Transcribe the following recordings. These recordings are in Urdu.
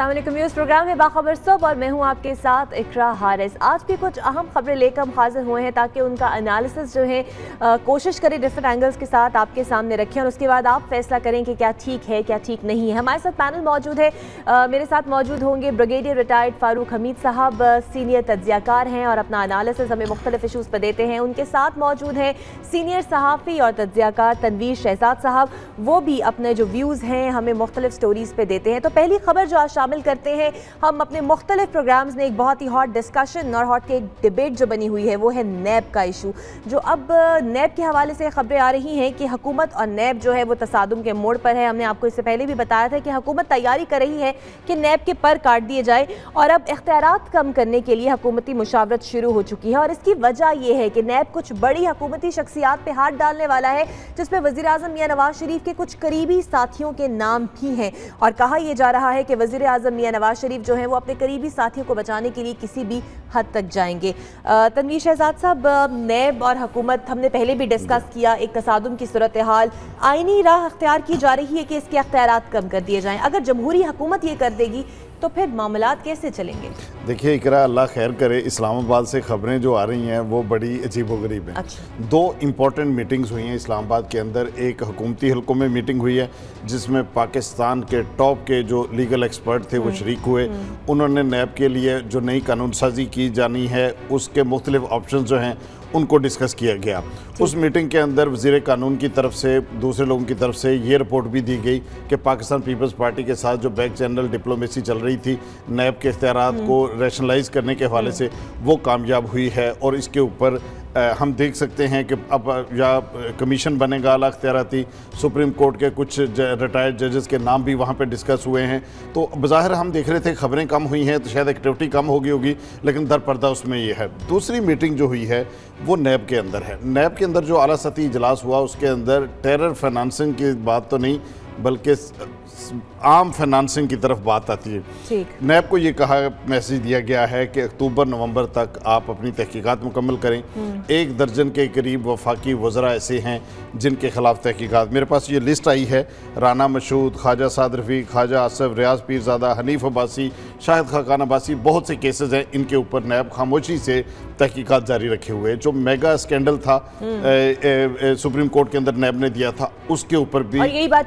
السلام علیکم نیوز پروگرام ہے باخبر صبح اور میں ہوں آپ کے ساتھ اقرا حارث۔ آج بھی کچھ اہم خبریں لے کر ہم حاضر ہوئے ہیں تاکہ ان کا انالیسس جو ہے کوشش کریں ڈفرنٹ اینگلز کے ساتھ آپ کے سامنے رکھیں اور اس کے بعد آپ فیصلہ کریں کہ کیا ٹھیک ہے، کیا ٹھیک نہیں ہے۔ ہمارے ساتھ پینل موجود ہے۔ میرے ساتھ موجود ہوں گے بریگیڈیئر ریٹائرڈ فاروق حمید صاحب۔ سینئر تجزیہ کار ہیں اور اپنا انالیسس ہمیں مختلف ایشوز پہ دیتے ہیں۔ ان کے ساتھ موجود ہیں سینئر صحافی اور تجزیہ کار تنویر شہزاد صاحب۔ وہ بھی اپنے جو ویوز ہیں، ہمیں مختلف سٹوریز پہ دیتے ہیں۔ تو پہلی خبر جو آج شامل کرتے ہیں۔ ہم اپنے مختلف پروگرامز نے ایک بہت ہی ہاٹ ڈسکشن اور ہاٹ کے ایک ڈیبیٹ جو بنی ہوئی ہے، وہ ہے نیب کا ایشو جو اب نیب کے حوالے سے خبریں آ رہی ہیں کہ حکومت اور نیب جو ہے، وہ تصادم کے موڑ پر ہے۔ ہم نے آپ کو اس سے پہلے بھی بتایا تھا کہ حکومت تیاری کر رہی ہے کہ نیب کے پر کاٹ دیے جائے۔ اور اب اختیارات کم کرنے کے لیے حکومتی مشاورت شروع ہو چکی ہے۔ اور اس کی وجہ یہ ہے کہ نیب کچھ بڑی حکومتی شخصیات پہ ہاتھ ڈالنے والا ہے، جس پہ وزیر اعظم میاں نواز شریف کے کچھ قریبی ساتھیوں کے نام بھی ہیں۔ اور کہا یہ جا رہا ہے کہ وزیر اعظم میاں نواز شریف جو ہیں وہ اپنے قریبی ساتھیوں کو بچانے کے لیے کسی بھی حد تک جائیں گے۔ تنویر شہزاد صاحب نیب اور حکومت ہم نے پہلے بھی ڈسکس کیا ایک تصادم کی صورتحال آئینی راہ اختیار کی جا رہی ہے کہ اس کے اختیارات کم کر دیے جائیں۔ اگر جمہوری حکومت یہ کر دے گی تو پھر معاملات کیسے چلیں گے؟ دیکھیے اقرا اللہ خیر کرے اسلام آباد سے خبریں جو آ رہی ہیں وہ بڑی عجیب و غریب ہیں۔ اچھا۔ دو امپورٹنٹ میٹنگز ہوئی ہیں اسلام آباد کے اندر۔ ایک حکومتی حلقوں میں میٹنگ ہوئی ہے جس میں پاکستان کے ٹاپ کے جو لیگل ایکسپرٹ تھے وہ شریک ہوئے۔ انہوں نے نیب کے لیے جو نئی قانون سازی کی جانی ہے اس کے مختلف آپشنز جو ہیں ان کو ڈسکس کیا گیا۔ اس میٹنگ کے اندر وزیر قانون کی طرف سے دوسرے لوگوں کی طرف سے یہ رپورٹ بھی دی گئی کہ پاکستان پیپلز پارٹی کے ساتھ جو بیک چینل ڈپلومیسی چل رہی تھی نیب کے اختیارات کو ریشنلائز کرنے کے حوالے سے وہ کامیاب ہوئی ہے اور اس کے اوپر ہم دیکھ سکتے ہیں کہ اب یا کمیشن بنے گا اعلیٰ اختیاراتی، سپریم کورٹ کے کچھ ریٹائرڈ ججز کے نام بھی وہاں پہ ڈسکس ہوئے ہیں۔ تو بظاہر ہم دیکھ رہے تھے خبریں کم ہوئی ہیں، تو شاید ایکٹیوٹی کم ہوگی ہوگی، لیکن در پردہ اس میں یہ ہے۔ دوسری میٹنگ جو ہوئی ہے، وہ نیب کے اندر ہے۔ نیب کے اندر جو اعلیٰ سطحی اجلاس ہوا، اس کے اندر ٹیرر فائنانسنگ کی بات تو نہیں بلکہ عام فائنانسنگ کی طرف بات آتی ہے۔ نیب کو یہ کہا میسیج دیا گیا ہے کہ اکتوبر نومبر تک آپ اپنی تحقیقات مکمل کریں۔ ایک درجن کے قریب وفاقی وزراء ایسے ہیں جن کے خلاف تحقیقات۔ میرے پاس یہ لسٹ آئی ہے۔ رانا مشہود خواجہ سعد رفیق خواجہ آصف ریاض پیرزادہ حنیف عباسی شاہد خاقان عباسی بہت سے کیسز ہیں۔ ان کے اوپر نیب خاموشی سے تحقیقات جاری رکھے ہوئے جو میگا اسکینڈل تھا سپریم کورٹ کے اندر نیب نے دیا تھا اس کے اوپر بھی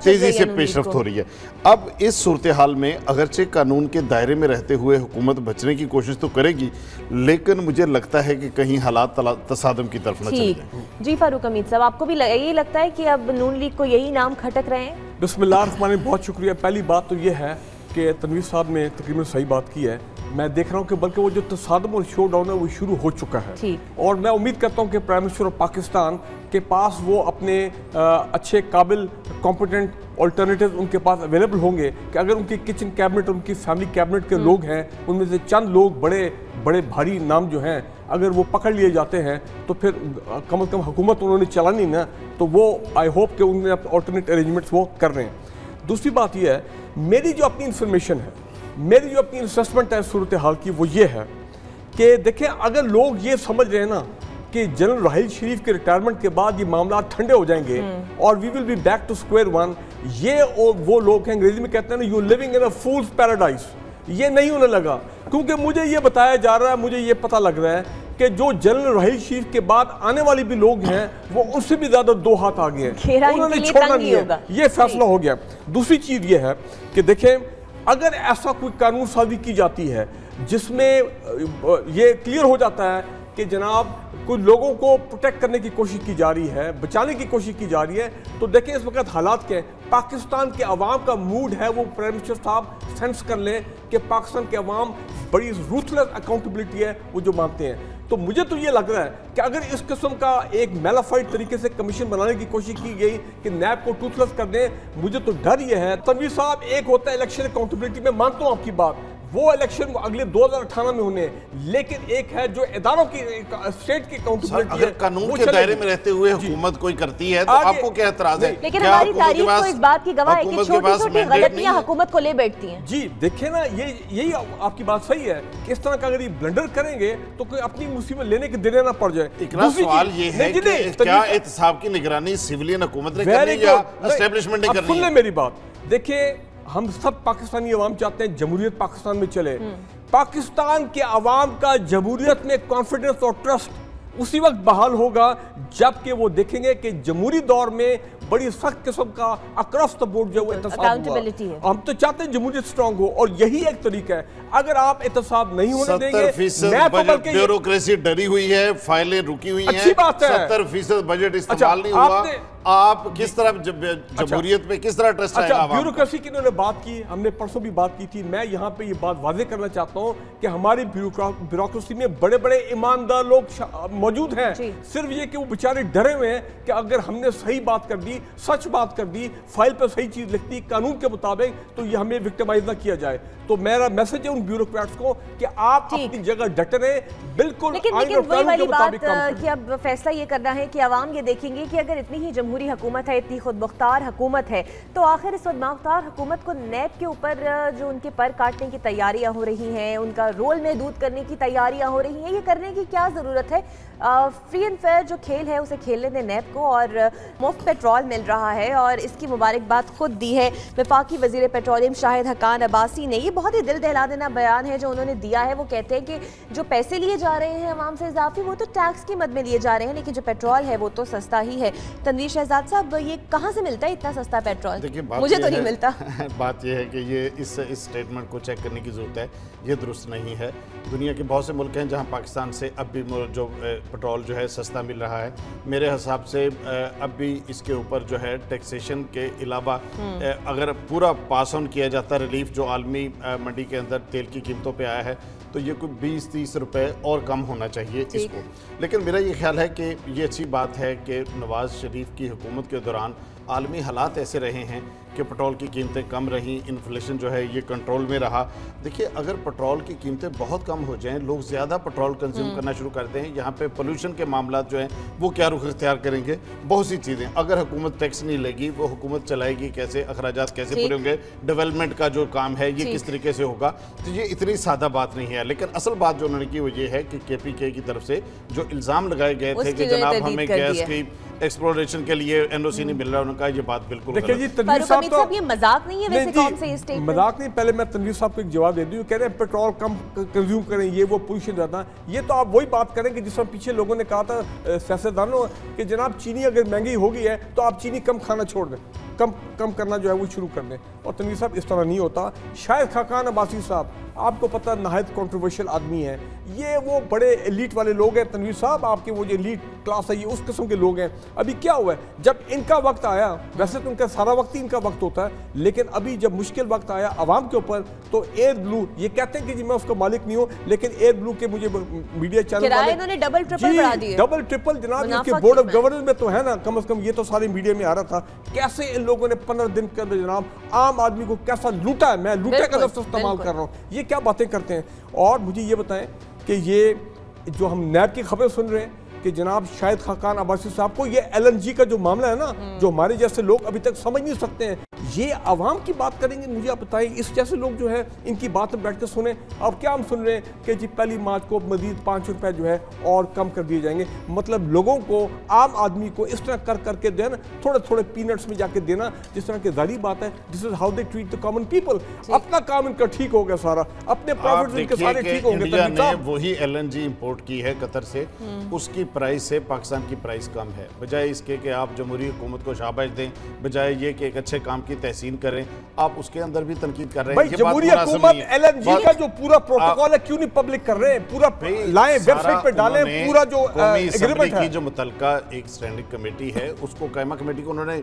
تیزی سے پیش رفت ہو رہی ہے۔ اب اس صورتحال میں اگرچہ قانون کے دائرے میں رہتے ہوئے حکومت بچنے کی کوشش تو کرے گی لیکن مجھے لگتا ہے کہ کہیں حالات تصادم کی طرف نہ چلے جائیں۔ جی فاروق امید صاحب آپ کو بھی یہی لگتا ہے کہ اب نون لیگ کو یہی نام کھٹک رہے ہیں؟ بسم اللہ الرحمن الرحیم بہت شکریہ۔ پہلی بات تو یہ ہے کہ تنویر صاحب نے تقریباً صحیح بات کی ہے۔ میں دیکھ رہا ہوں کہ بلکہ وہ جو تصادم اور شو ڈاؤن ہے وہ شروع ہو چکا ہے۔ اور میں امید کرتا ہوں کہ پرائم منسٹر آف پاکستان کے پاس وہ اپنے اچھے قابل کمپیٹنٹ آلٹرنیٹیو ان کے پاس اویلیبل ہوں گے کہ اگر ان کی کچن کیبنٹ ان کی فیملی کیبنٹ کے لوگ ہیں ان میں سے چند لوگ بڑے بڑے بھاری نام جو ہیں اگر وہ پکڑ لیے جاتے ہیں تو پھر کم از کم حکومت انہوں نے چلانی نا تو وہ آئی ہوپ کہ ان میں آلٹرنیٹ ارینجمنٹس وہ کر رہے ہیں۔ دوسری بات یہ ہے میری جو اپنی انفارمیشن ہے میری جو اپنی انسسمنٹ ہے صورتحال کی وہ یہ ہے کہ دیکھیں اگر لوگ یہ سمجھ رہے ہیں نا کہ جنرل راحیل شریف کے ریٹائرمنٹ کے بعد یہ معاملات ٹھنڈے ہو جائیں گے اور we will be back to square one یہ وہ لوگ ہیں انگریزی میں کہتے ہیں you living in fools paradise یہ نہیں ہونے لگا۔ کیونکہ مجھے یہ بتایا جا رہا ہے مجھے یہ پتہ لگ رہا ہے کہ جو جنرل رحیل شریف کے بعد آنے والی بھی لوگ ہیں وہ اس سے بھی زیادہ دو ہاتھ آگے ہیں۔ انہوں نے چھوڑنا نہیں ہے۔ یہ فیصلہ ہو گیا۔ دوسری چیز یہ ہے کہ دیکھیں اگر ایسا کوئی قانون سازی کی جاتی ہے جس میں، یہ کلیئر ہو جاتا ہے کہ جناب کچھ لوگوں کو پروٹیکٹ کرنے کی کوشش کی جا رہی ہے، بچانے کی کوشش کی جا رہی ہے، تو دیکھیں اس وقت حالات کے پاکستان کے عوام کا موڈ ہے وہ پرائم منسٹر صاحب سینس کر لیں کہ پاکستان کے عوام بڑی روتھلیس اکاؤنٹیبلٹی ہے، وہ جو مانتے ہیں۔ تو مجھے تو یہ لگ رہا ہے کہ اگر اس قسم کا ایک میلافائڈ طریقے سے کمیشن بنانے کی کوشش کی گئی کہ نیب کو ٹوتھلس کر دیں، مجھے تو ڈر یہ ہے۔ تنویر صاحب، ایک ہوتا ہے الیکشن اکاؤنٹیبلٹی میں، مانتا ہوں آپ کی بات۔ وہ الیکشن اگلے دو ہزار اٹھارہ میں ہونے لیکن ایک ہے جو اداروں کی اسٹیٹ کی اکاؤنٹیبلٹی ہے اگر قانون کے دائرے میں رہتے ہوئے جی۔ حکومت کوئی کرتی ہے تو آپ کو کیا اعتراض ہے؟ لیکن ہماری تاریخ کو اس بات کی گواہ ہے کہ چھوٹی چھوٹی غلطیاں حکومت کو لے بیٹھتی ہیں۔ جی دیکھیں نا یہی آپ کی بات صحیح ہے کہ اس طرح کا اگر یہ بلنڈر کریں گے تو کوئی اپنی مصیبت لینے کے دینے نہ پڑ جائے۔ اقرا سوال یہ ہے جی، کہ کیا احتساب کی نگرانی سیولین حکومت نے کرنی یا اسٹیبلشمنٹ نے کرنی ہے؟ میری بات۔ دیکھیں ہم سب پاکستانی عوام چاہتے ہیں جمہوریت پاکستان میں چلے۔ پاکستان کے عوام کا جمہوریت میں کانفیڈنس اور ٹرسٹ اسی وقت بحال ہوگا جبکہ وہ دیکھیں گے کہ جمہوری دور میں بڑی سخت قسم کا اکراس دا بورڈ جو احتساب ہوا۔ ہم تو چاہتے ہیں جمہوریت سٹرونگ ہو اور یہی ایک طریقہ ہے۔ اگر آپ احتساب نہیں ہونے دیں گے میں تو بلکہ بیوروکریسی ڈری ہوئی ہے فائلیں رکی ہوئی ہیں۔ اچھی بات ہے۔ ستر فیصد بجٹ استعمال نہیں ہوا۔ آپ کس طرح جمہوریت میں کس طرح ٹرسٹ آئے گا بیوروکریسی کی انہوں نے بات کی ہم نے پرسوں بھی بات کی تھی۔ میں یہاں پہ یہ بات واضح کرنا چاہتا ہوں کہ ہماری بیوروکریسی میں بڑے بڑے ایماندار لوگ موجود ہیں۔ جی۔ صرف یہ کہ وہ بچارے ڈرے ہوئے ہیں کہ اگر ہم نے صحیح بات کر دی سچ بات کر دی فائل پہ صحیح چیز لکھ دی قانون کے مطابق تو یہ ہمیں وکٹمائز نہ کیا جائے۔ تو میرا میسج ہے ان بیوروکریٹس کو کہ آپ اپنی جگہ ڈٹ رہے بالکل لیکن لیکن وہی والی بات کہ اب فیصلہ یہ کرنا ہے کہ عوام یہ دیکھیں گے کہ اگر اتنی ہی جمہوری حکومت ہے اتنی خود مختار حکومت ہے تو آخر اس خود مختار حکومت کو نیب کے اوپر جو ان کے پر کاٹنے کی تیاریاں ہو رہی ہیں ان کا رول محدود کرنے کی تیاریاں ہو رہی ہیں یہ کرنے کی کیا ضرورت ہے؟ فری اینڈ فیئر جو کھیل ہے اسے کھیلنے دیں نیب کو اور مفت پیٹرول مل رہا ہے اور اس کی مبارکباد خود دی ہے وفاقی وزیر پیٹرولیم شاہد حقان عباسی نے۔ یہ بہت ہی دل دہلا دینا بیان ہے جو انہوں نے دیا ہے۔ وہ کہتے ہیں کہ جو پیسے لیے جا رہے ہیں عوام سے اضافی وہ تو ٹیکس کی مد میں لیے جا رہے ہیں لیکن جو پیٹرول ہے وہ تو سستا ہی ہے۔ تنویر شہزاد صاحب یہ کہاں سے ملتا ہے اتنا سستا پیٹرول؟ مجھے تو نہیں ملتا۔ بات یہ ہے کہ یہ اس سٹیٹمنٹ کو چیک کرنے کی ضرورت ہے۔ یہ درست نہیں ہے۔ دنیا کے بہت سے ملک ہیں جہاں پاکستان سے اب بھی جو پیٹرول جو ہے سستا مل رہا ہے۔ میرے حساب سے اب بھی اس کے اوپر جو ہے ٹیکسیشن کے علاوہ اگر پورا پاس آن کیا جاتا ریلیف جو عالمی منڈی کے اندر تیل کی قیمتوں پہ آیا ہے تو یہ کوئی بیس تیس روپے اور کم ہونا چاہیے اس کو۔ لیکن میرا یہ خیال ہے کہ یہ اچھی بات ہے کہ نواز شریف کی حکومت کے دوران عالمی حالات ایسے رہے ہیں کہ پٹرول کی قیمتیں کم رہیں انفلیشن جو ہے یہ کنٹرول میں رہا۔ دیکھیے اگر پٹرول کی قیمتیں بہت کم ہو جائیں لوگ زیادہ پٹرول کنزیوم کرنا شروع کرتے ہیں یہاں پہ پولوشن کے معاملات جو ہیں وہ کیا رخ اختیار کریں گے؟ بہت سی چیزیں۔ اگر حکومت ٹیکس نہیں لے گی وہ حکومت چلائے گی کیسے؟ اخراجات کیسے پورے ہوں گے؟ ڈیولپمنٹ کا جو کام ہے یہ کس طریقے سے ہوگا؟ تو یہ اتنی سادہ بات نہیں ہے۔ لیکن اصل بات جو انہوں نے کی وہ یہ ہے کہ کے پی کے کی طرف سے جو الزام لگائے گئے تھے کہ جناب ہمیں گیس کی ایکسپلوریشن کے لیے این او سی نہیں مل رہا انہوں نے کہا یہ بات بالکل جی تنویر صاحب یہ مذاق نہیں ہے ویسے کون سے یہ سٹیٹمنٹ مذاق نہیں پہلے میں تنویر صاحب کو ایک جواب دے دوں کہہ رہے ہیں پیٹرول کم کنزیوم کریں یہ وہ پوزیشن رہتا۔ ہے یہ تو آپ وہی بات کریں کہ جس میں پیچھے لوگوں نے کہا تھا سیاستدانوں کہ جناب چینی اگر مہنگی ہو گئی ہے تو آپ چینی کم کھانا چھوڑ دیں۔ کم کم کرنا جو ہے وہ شروع کر دیں اور تنویر صاحب اس طرح نہیں ہوتا۔ شاید خاکان عباسی صاحب آپ کو پتہ نہایت کنٹروورشل آدمی ہے یہ وہ بڑے ایلیٹ والے لوگ ہیں۔ تنویر صاحب آپ کے وہ جو ایلیٹ کلاس ہے یہ اس قسم کے لوگ ہیں۔ ابھی کیا ہوا ہے؟ جب ان کا وقت آیا ویسے تو ان کا سارا وقت ہی ان کا وقت ہوتا ہے لیکن ابھی جب مشکل وقت آیا عوام کے اوپر تو ایئر بلو یہ کہتے ہیں کہ جی میں اس کا مالک نہیں ہوں لیکن ایئر بلو کے مجھے میڈیا چینل والے ڈبل ٹرپل بڑھا دیے۔ ڈبل ٹرپل جناب ان کے بورڈ آف گورنر میں؟ تو ہے نا کم از کم یہ تو سارے میڈیا میں آ رہا تھا۔ کیسے ان لوگوں نے پندرہ دن کے اندر جناب عام آدمی کو کیسا لوٹا ہے؟ میں لوٹے کا لفظ استعمال کر رہا ہوں۔ یہ کیا باتیں کرتے ہیں؟ اور مجھے یہ بتائیں کہ یہ جو ہم نیب کی خبر سن رہے ہیں کہ جناب شاید خاکان عباسی صاحب کو یہ ایل این جی کا جو معاملہ ہے نا جو ہمارے جیسے لوگ ابھی تک سمجھ نہیں سکتے ہیں۔ یہ عوام کی بات کریں گے مجھے آپ بتائیں اس جیسے لوگ جو ہے ان کی بات بیٹھ کے سنیں۔ اب کیا ہم سن رہے ہیں کہ جی پہلی مارچ کو مزید پانچ روپے جو ہے اور کم کر دیے جائیں گے۔ مطلب لوگوں کو عام آدمی کو اس طرح کر کر کے دینا تھوڑے تھوڑے پینٹس میں جا کے دینا جس طرح کی ظاہری بات ہے۔ This is how they treat the common people اپنا کام ان کا ٹھیک ہو گیا سارا۔ اپنے پروفٹس ان کے سارے ٹھیک انڈیا نے وہی ایل این جی امپورٹ کی ہے قطر سے۔ اس کی پرائز سے پاکستان کی پرائز کم ہے۔ بجائے اس کے کہ آپ جمہوری حکومت کو شابش دیں بجائے یہ کہ ایک اچھے کام کی تحسین کریں آپ اس کے اندر بھی تنقید کر رہے ہیں۔ جمہوری حکومت ایل این جی کا جو پورا پروٹوکول ہے کیوں نہیں پبلک کر رہے ہیں؟ پورا لائیں ویب سائٹ پہ ڈالیں پورا جو اگریمنٹ ہے۔ جو متعلقہ ایک سٹینڈنگ کمیٹی ہے اس کو قائمہ کمیٹی کو انہوں نے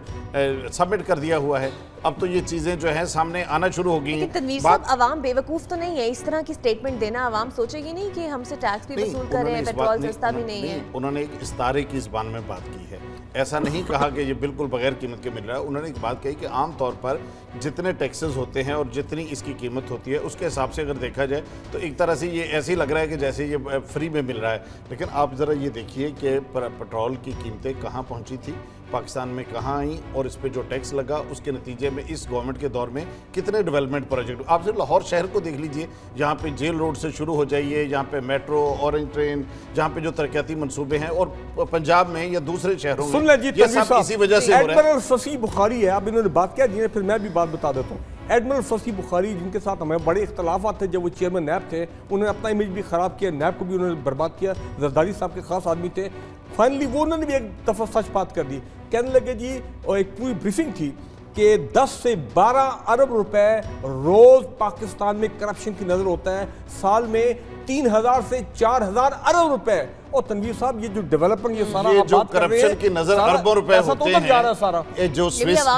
سبمٹ کر دیا ہوا ہے۔ اب تو یہ چیزیں جو ہیں سامنے آنا شروع ہو گئی ہیں۔ لیکن تنویر صاحب عوام بے وقوف تو نہیں ہے۔ اس طرح کی سٹیٹمنٹ دینا عوام سوچے گی نہیں کہ ہم سے ٹیکس بھی وصول کر رہے ہیں پیٹرول سستا بھی نہیں ہے۔ انہوں نے ایک استعارے کی زبان میں بات کی ہے۔ ایسا نہیں کہا کہ یہ بالکل بغیر قیمت کے مل رہا ہے۔ انہوں نے ایک بات کہی کہ عام طور پر جتنے ٹیکسز ہوتے ہیں اور جتنی اس کی قیمت ہوتی ہے، اس کے حساب سے اگر دیکھا جائے تو ایک طرح سے یہ ایسے ہی لگ رہا ہے کہ جیسے یہ فری میں مل رہا ہے۔ لیکن آپ ذرا یہ دیکھیے کہ پٹرول کی قیمتیں کہاں پہنچی تھی پاکستان میں کہاں آئیں اور اس پہ جو ٹیکس لگا اس کے نتیجے میں اس گورنمنٹ کے دور میں کتنے ڈیولپمنٹ پروجیکٹ آپ صرف لاہور شہر کو دیکھ لیجیے جہاں پہ جیل روڈ سے شروع ہو جائیے جہاں پہ میٹرو اورنج ٹرین جہاں پہ جو ترقیاتی منصوبے ہیں اور پنجاب میں یا دوسرے شہروں میں جی یہ سب اسی وجہ سے ہو رہا ہے۔ فسی بخاری ہے اب انہوں نے بات کیا دیئے پھر میں بھی بات بتا دیتا ہوں۔ ایڈمرل فسی بخاری جن کے ساتھ ہمیں بڑے اختلافات تھے جب وہ چیئرمن نیب تھے انہوں نے اپنا امیج بھی خراب کیا نیب کو بھی انہوں نے برباد کیا۔ زرداری صاحب کے خاص آدمی تھے۔ فائنلی وہ انہوں نے بھی ایک دفعہ سچ بات کر دی۔ کہنے لگے جی اور ایک پوری بریفنگ تھی کہ دس سے بارہ ارب روپے روز پاکستان میں کرپشن کی نظر ہوتا ہے۔ سال میں تین ہزار سے چار ہزار ارب روپے۔ اور تنویر صاحب یہ جو ڈیولپمنٹ یہ سارا یہ جو کرپشن کی نظر اربوں روپے ہوتے ہیں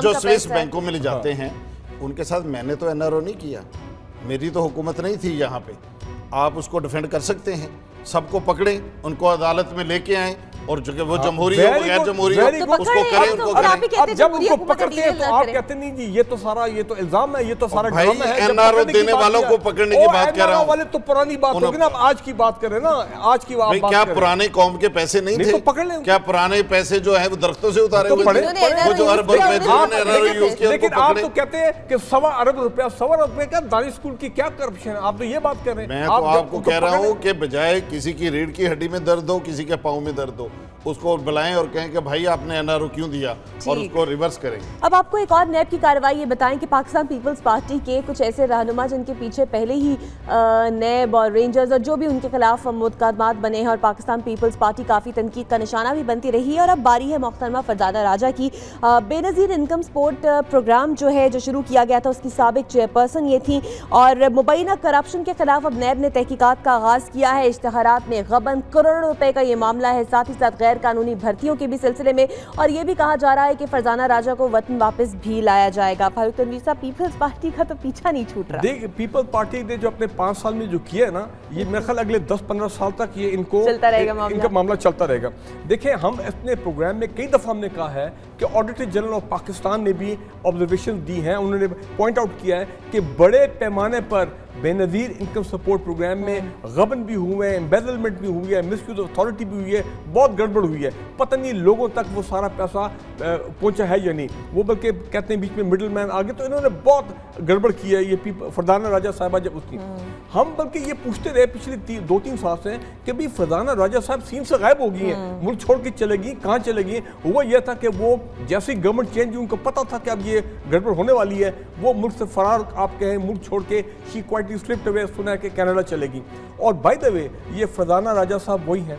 جو سویس بینکوں میں لے جاتے ہیں ان کے ساتھ میں نے تو این آر او نہیں کیا۔ میری تو حکومت نہیں تھی یہاں پہ۔ آپ اس کو ڈیفینڈ کر سکتے ہیں۔ سب کو پکڑیں ان کو عدالت میں لے کے آئیں۔ اور جو کہ وہ ہاں، جمہوری ہو غیر جمہوری ہو اس کو کریں ان کو کریں۔ اب جب ان کو پکڑتے ہیں تو آپ کہتے نہیں جی یہ تو سارا یہ تو الزام ہے یہ تو سارا ڈرامہ ہے۔ این آر او دینے والوں کو پکڑنے کی بات کر رہا ہوں۔ والے تو پرانی بات ہوگی نا اب آج کی بات کریں نا آج کی بات کیا پرانے قوم کے پیسے نہیں تھے؟ کیا پرانے پیسے جو ہیں وہ درختوں سے اتارے ہوئے تھے؟ وہ جو ارب روپے تھے انہوں نے این آر او یوز کیا لیکن آپ تو کہتے ہیں کہ سوا ارب روپیہ سوا ارب روپے کا دانی سکول کی کیا کرپشن ہے؟ آپ تو یہ بات کر رہے ہیں۔ میں تو آپ کو کہہ رہا ہوں کہ بجائے کسی کی ریڑھ کی ہڈی میں درد ہو کسی کے پاؤں میں درد ہو اس کو بلائیں اور کہیں کہ بھائی آپ نے این آر او کیوں دیا اور اس کو ریورس کریں۔ اب آپ کو ایک اور نیب کی کاروائی یہ بتائیں کہ پاکستان پیپلز پارٹی کے کچھ ایسے رہنما جن کے پیچھے پہلے ہی نیب اور رینجرز اور جو بھی ان کے خلاف مقدمات بنے ہیں اور پاکستان پیپلز پارٹی کافی تنقید کا نشانہ بھی بنتی رہی ہے اور اب باری ہے محترمہ فرزادہ راجہ کی۔ بے نظیر انکم سپورٹ پروگرام جو ہے جو شروع کیا گیا تھا اس کی سابق چیئر پرسن یہ تھی اور مبینہ کرپشن کے خلاف اب نیب نے تحقیقات کا آغاز کیا ہے۔ اشتہارات میں غبن کروڑ روپے کا یہ معاملہ ہے ساتھ ہی ساتھ غیر قانونی بھرتیوں کے بھی سلسلے میں اور یہ بھی کہا جا رہا ہے کہ فرزانہ راجہ کو وطن واپس بھی لایا جائے گا۔ فاروق تنویر صاحب پیپلز پارٹی کا تو پیچھا نہیں چھوٹ رہا۔ دیکھ پیپل پارٹی نے جو اپنے پانچ سال میں جو کیا ہے نا یہ میرے خیال اگلے دس پندرہ سال تک یہ ان کو چلتا رہے گا ان کا معاملہ چلتا رہے گا۔ دیکھیں ہم اپنے پروگرام میں کئی دفعہ ہم نے کہا ہے کہ آڈیٹر جنرل آف پاکستان نے بھی آبزرویشن دی ہیں۔ انہوں نے پوائنٹ آؤٹ کیا ہے کہ بڑے پیمانے پر بے نظیر انکم سپورٹ پروگرام میں غبن بھی ہوئے ہیں امبیزلمنٹ بھی ہوئی ہے مسیوز اتھارٹی بھی ہوئی ہے بہت گڑبڑ ہوئی ہے۔ پتہ نہیں لوگوں تک وہ سارا پیسہ پہنچا ہے یا نہیں۔ وہ بلکہ کہتے ہیں بیچ میں مڈل مین آگے تو انہوں نے بہت گڑبڑ کی ہے یہ فردانہ راجہ صاحبہ جب اس کی۔ ہم بلکہ یہ پوچھتے رہے پچھلے دو تین سال سے کہ بھی فردانہ راجہ صاحب سین سے غائب ہو گئی ہیں۔ ملک چھوڑ کے چلے گی کہاں چلے گی ہوا یہ تھا کہ وہ جیسی گورنمنٹ چینج ان کو پتہ تھا کہ اب یہ گڑبڑ ہونے والی ہے۔ وہ ملک سے فرار آپ کہیں ملک چھوڑ کے شی پارٹی سلپٹ ہوئے سنا ہے کہ کینیڈا چلے گی۔ اور بائی دا وے یہ فردانہ راجہ صاحب وہی ہیں۔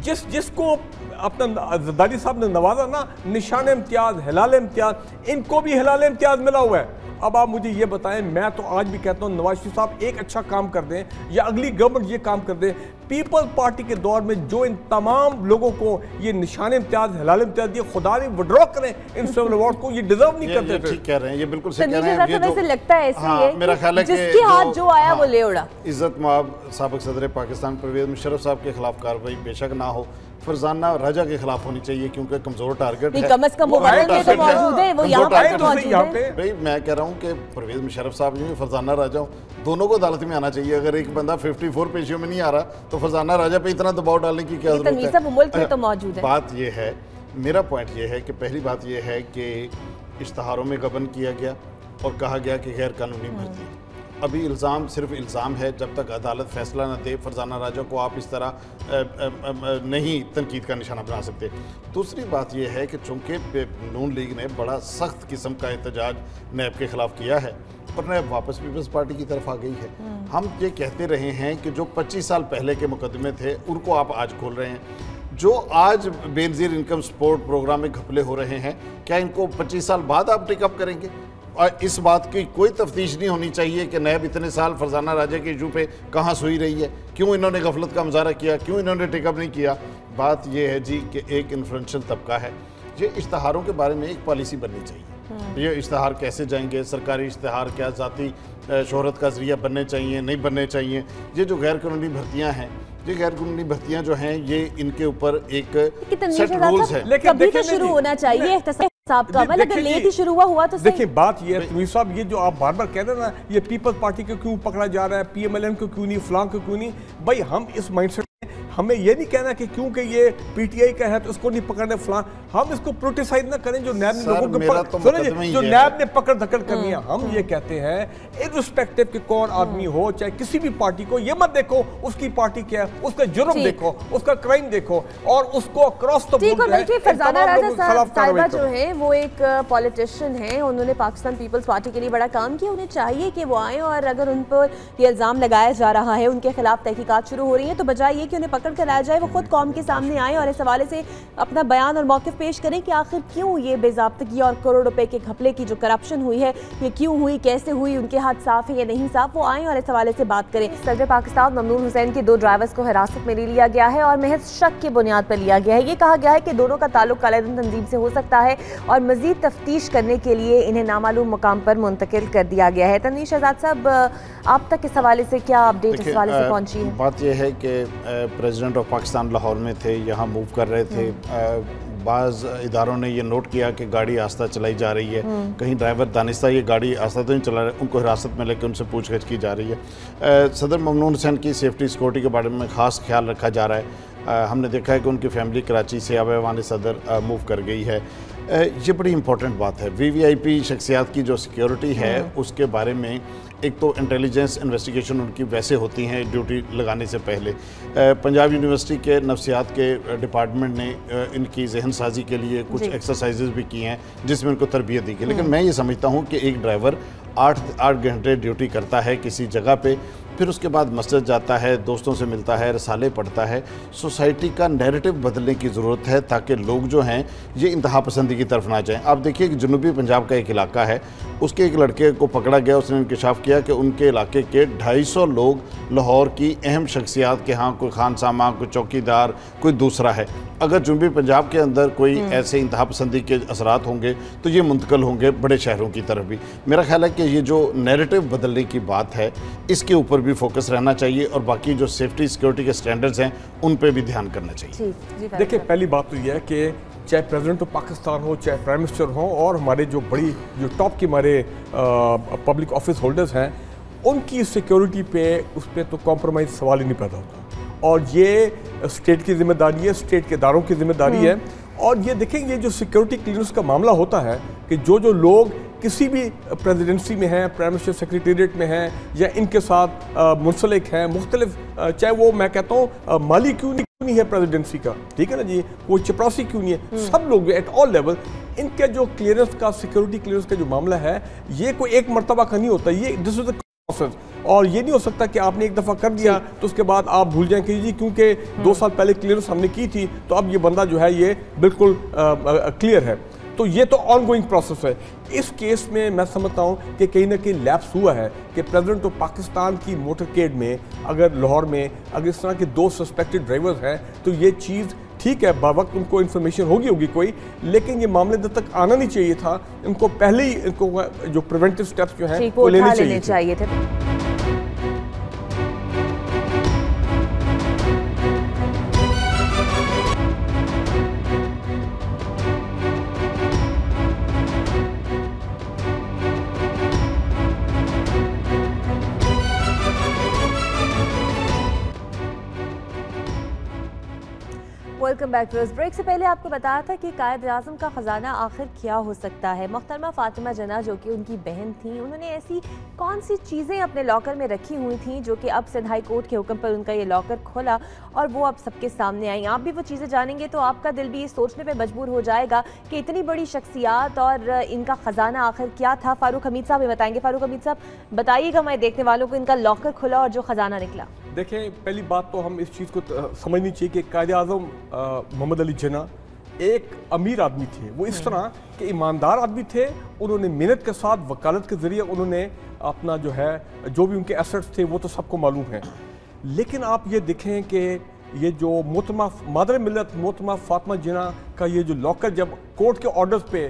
جس جس کو اپنا زرداری صاحب نے نوازا نا، نشان امتیاز حلال امتیاز، ان کو بھی حلال امتیاز ملا ہوا ہے۔ اب آپ مجھے یہ بتائیں میں تو آج بھی کہتا ہوں نواز شریف صاحب ایک اچھا کام کر دیں یا اگلی گورنمنٹ یہ کام کر دیں پیپل پارٹی کے دور میں جو ان تمام لوگوں کو یہ نشان امتیاز حلال امتیاز یہ خدا نے وڈرا کریں ان سیول ایوارڈ کو یہ ڈیزرو نہیں کرتے یہ ٹھیک کہہ رہے ہیں یہ بالکل صحیح کہہ رہے ہیں۔ یہ جو لگتا ہے ایسے ہاں میرا خیال ہے کہ جس کی ہاتھ جو آیا وہ لے اڑا عزت مآب سابق صدر پاکستان پرویز مشرف صاحب کے خلاف کاروائی بے شک نہ ہو۔ فرزانہ راجہ کے خلاف ہونی چاہیے کیونکہ کمزور ٹارگٹ ہے۔ کم از کم وہ میں تو موجود ہے وہ یہاں پر تو موجود ہے۔ بھئی میں کہہ رہا ہوں کہ پرویز مشرف صاحب جو فرزانہ راجہ ہوں دونوں کو عدالت میں آنا چاہیے۔ اگر ایک بندہ 54 پیشیوں میں نہیں آ رہا تو فرزانہ راجہ پہ اتنا دباؤ ڈالنے کی کیا ضرورت ہے؟ ملک میں تو موجود ہے۔ بات یہ ہے میرا پوائنٹ یہ ہے کہ پہلی بات یہ ہے کہ اشتہاروں میں غبن کیا گیا اور کہا گیا کہ غیر قانونی بھرتی۔ ابھی الزام صرف الزام ہے جب تک عدالت فیصلہ نہ دے فرزانہ راجہ کو آپ اس طرح نہیں تنقید کا نشانہ بنا سکتے۔ دوسری بات یہ ہے کہ چونکہ نون لیگ نے بڑا سخت قسم کا احتجاج نیب کے خلاف کیا ہے اور نیب واپس پیپلز پارٹی کی طرف آ گئی ہے۔ ہم یہ کہتے رہے ہیں کہ جو پچیس سال پہلے کے مقدمے تھے ان کو آپ آج کھول رہے ہیں۔ جو آج بے نظیر انکم سپورٹ پروگرام میں گھپلے ہو رہے ہیں کیا ان کو پچیس سال بعد آپ ٹک اپ کریں گے؟ اس بات کی کوئی تفتیش نہیں ہونی چاہیے کہ نیب اتنے سال فرزانہ راجہ کے ایشو پہ کہاں سوئی رہی ہے؟ کیوں انہوں نے غفلت کا مظاہرہ کیا؟ کیوں انہوں نے ٹک اپ نہیں کیا؟ بات یہ ہے جی کہ ایک انفلوئنشل طبقہ ہے۔ یہ اشتہاروں کے بارے میں ایک پالیسی بننی چاہیے۔ یہ اشتہار کیسے جائیں گے؟ سرکاری اشتہار کیا ذاتی شہرت کا ذریعہ بننے چاہیے نہیں بننے چاہیے؟ یہ جو غیر قانونی بھرتیاں ہیں یہ غیر قانونی بھرتیاں جو ہیں یہ ان کے اوپر ایک سیٹ رولز ہے کبھی تو شروع ہونا چاہیے صاحب کا۔ مطلب لیٹ ہی شروع ہوا ہوا تو دیکھیں بات یہ ہے تنویر صاحب یہ جو آپ بار بار کہہ رہے ہیں نا یہ پیپل پارٹی کو کیوں پکڑا جا رہا ہے؟ پی ایم ایل ایم کو کیوں نہیں؟ فلان کو کیوں نہیں؟ بھائی ہم اس مائنڈ سیٹ ہمیں یہ نہیں کہنا کہ کیونکہ یہ پی ٹی آئی کا ہے تو اس کو نہیں پکڑنے فلان ہم اس کو پروٹیسائز نہ کریں جو نیب نے لوگوں کے جی، جو نیب نے پکڑ دھکڑ کرنی ہے ہم یہ کہتے ہیں ارسپیکٹیو کہ کون آدمی ہو چاہے کسی بھی پارٹی کو یہ مت دیکھو اس کی پارٹی کیا ہے اس کا جرم دیکھو اس کا کرائم دیکھو اور اس کو اکراس تو بولتے ہیں فرزانہ راجہ صاحبہ جو ہیں وہ ایک پولیٹیشن ہیں۔ انہوں نے پاکستان پیپلز پارٹی کے لیے بڑا کام کیا۔ انہیں چاہیے کہ وہ آئیں اور اگر ان پر یہ الزام لگایا جا رہا ہے ان کے خلاف تحقیقات شروع ہو رہی ہیں تو بجائے یہ کہ انہیں پکڑ کر لایا جائے وہ خود قوم کے سامنے آئیں اور اس حوالے سے اپنا بیان اور موقف پیش کریں کہ آخر کیوں یہ بے ضابطگی اور کروڑ روپے کے گھپلے کی جو کرپشن ہوئی ہے یہ کیوں ہوئی کیسے ہوئی ان کے ہاتھ صاف ہے یا نہیں صاف وہ آئیں اور اس حوالے سے بات کریں۔ صدر پاکستان ممنون حسین کے دو ڈرائیورز کو حراست میں لے لیا گیا ہے اور محض شک کی بنیاد پر لیا گیا ہے۔ یہ کہا گیا ہے کہ دونوں کا تعلق کالدن تنظیم سے ہو سکتا ہے اور مزید تفتیش کرنے کے لیے انہیں نامعلوم مقام پر منتقل کر دیا گیا ہے۔ تنویر شہزاد صاحب آپ تک اس حوالے سے کیا اپڈیٹ اس حوالے سے پہنچی ہے؟ بات یہ ہے کہ پریزیڈنٹ آف پاکستان لاہور میں تھے یہاں موو کر رہے تھے. بعض اداروں نے یہ نوٹ کیا کہ گاڑی آستہ چلائی جا رہی ہے. کہیں ڈرائیور دانستہ یہ گاڑی آستہ تو نہیں چلا رہے ان کو حراست میں لے کے ان سے پوچھ گچھ کی جا رہی ہے. صدر ممنون حسین کی سیفٹی سیکورٹی کے بارے میں خاص خیال رکھا جا رہا ہے. ہم نے دیکھا ہے کہ ان کی فیملی کراچی سے آبان صدر موو کر گئی ہے. یہ بڑی امپورٹنٹ بات ہے۔ وی وی آئی پی شخصیات کی جو سیکیورٹی ہے اس کے بارے میں ایک تو انٹیلیجنس انویسٹیگیشن ان کی ویسے ہوتی ہیں ڈیوٹی لگانے سے پہلے۔ پنجاب یونیورسٹی کے نفسیات کے ڈپارٹمنٹ نے ان کی ذہن سازی کے لیے کچھ ایکسرسائزز بھی کی ہیں جس میں ان کو تربیت دی گئی۔ لیکن میں یہ سمجھتا ہوں کہ ایک ڈرائیور آٹھ آٹھ گھنٹے ڈیوٹی کرتا ہے کسی جگہ پہ۔ پھر اس کے بعد مسجد جاتا ہے دوستوں سے ملتا ہے رسالے پڑھتا ہے۔ سوسائٹی کا نیریٹو بدلنے کی ضرورت ہے تاکہ لوگ جو ہیں یہ انتہا پسندی کی طرف نہ جائیں۔ آپ دیکھیے کہ جنوبی پنجاب کا ایک علاقہ ہے۔ اس کے ایک لڑکے کو پکڑا گیا اس نے انکشاف کیا کہ ان کے علاقے کے ڈھائی سو لوگ لاہور کی اہم شخصیات کے ہاں کوئی خان سامہ کوئی چوکی دار کوئی دوسرا ہے۔ اگر جنوبی پنجاب کے اندر کوئی ایسے انتہا پسندی کے اثرات ہوں گے تو یہ منتقل ہوں گے بڑے شہروں کی طرف بھی۔ میرا خیال ہے کہ یہ جو نیریٹو بدلنے کی بات ہے اس کے اوپر بھی فوکس رہنا چاہیے اور باقی جو سیفٹی سیکیورٹی کے سٹینڈرز ہیں ان پہ بھی دھیان کرنا چاہیے۔ جی، جی، دیکھیں پہلی بات تو یہ ہے کہ چاہے پریزیڈنٹ آف پاکستان ہو چاہے پرائم منسٹر ہوں اور ہمارے جو بڑی جو ٹاپ کی ہمارے پبلک آفس ہولڈرز ہیں ان کی سیکیورٹی پہ اس پہ تو کمپرومائز سوال ہی نہیں پیدا ہوتا۔ اور یہ اسٹیٹ کی ذمہ داری ہے اسٹیٹ کے اداروں کی ذمہ داری ہے۔ اور یہ دیکھیں یہ جو سیکیورٹی کلیئرنس کا معاملہ ہوتا ہے کہ جو جو لوگ کسی بھی پریزیڈنسی میں ہیں پرائم منسٹر سیکریٹریٹ میں ہیں یا ان کے ساتھ منسلک ہیں مختلف چاہے وہ میں کہتا ہوں مالی کیوں نہیں ہے پریزیڈنسی کا؟ ٹھیک ہے نا جی؟ وہ چپراسی کیوں نہیں ہے؟ سب لوگ ایٹ آل لیول ان کے جو کلیئرنس کا سیکیورٹی کلیئرنس کا جو معاملہ ہے یہ کوئی ایک مرتبہ کا نہیں ہوتا۔ یہ دس از اے اور یہ نہیں ہو سکتا کہ آپ نے ایک دفعہ کر دیا جی۔ تو اس کے بعد آپ بھول جائیں کہ جی کیونکہ دو سال پہلے کلیئرنس ہم نے کی تھی تو اب یہ بندہ جو ہے یہ بالکل کلیئر ہے۔ تو یہ تو آن گوئنگ پروسیس ہے۔ اس کیس میں میں سمجھتا ہوں کہ کہیں نہ کہیں لیپس ہوا ہے کہ پریزیڈنٹ آف پاکستان کی موٹر کیڈ میں اگر لاہور میں اگر اس طرح کے دو سسپیکٹڈ ڈرائیورز ہیں تو یہ چیز ٹھیک ہے با وقت ان کو انفارمیشن ہوگی ہوگی کوئی لیکن یہ معاملے دب تک آنا نہیں چاہیے تھا ان کو پہلے ہی ان کو جو پریونٹیو سٹیپس جو ہیں وہ لینے چاہیے تھے۔ بیک ٹو بریک سے پہلے آپ کو بتایا تھا کہ قائد اعظم کا خزانہ آخر کیا ہو سکتا ہے؟ محترمہ فاطمہ جنا جو کہ ان کی بہن تھیں، انہوں نے ایسی کون سی چیزیں اپنے لاکر میں رکھی ہوئی تھیں جو کہ اب سندھ ہائی کورٹ کے حکم پر ان کا یہ لاکر کھولا اور وہ اب سب کے سامنے آئیں؟ آپ بھی وہ چیزیں جانیں گے تو آپ کا دل بھی یہ سوچنے پہ مجبور ہو جائے گا کہ اتنی بڑی شخصیات اور ان کا خزانہ آخر کیا تھا؟ فاروق حمید صاحب بھی بتائیں گے۔ فاروق حمید صاحب، بتائیے گا میں دیکھنے والوں کو ان کا لاکر کھلا اور جو خزانہ نکلا۔ دیکھیں، پہلی بات تو ہم اس چیز کو سمجھنی چاہیے کہ قائد اعظم محمد علی جناح ایک امیر آدمی تھے۔ وہ اس طرح کہ ایماندار آدمی تھے انہوں نے محنت کے ساتھ وکالت کے ذریعے انہوں نے اپنا جو ہے جو بھی ان کے ایسٹس تھے وہ تو سب کو معلوم ہے لیکن آپ یہ دیکھیں کہ یہ جو محتمہ مادر ملت محتمہ فاطمہ جناح کا یہ جو لاکر جب کورٹ کے آرڈرز پہ